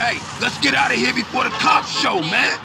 Hey, let's get out of here before the cops show, man.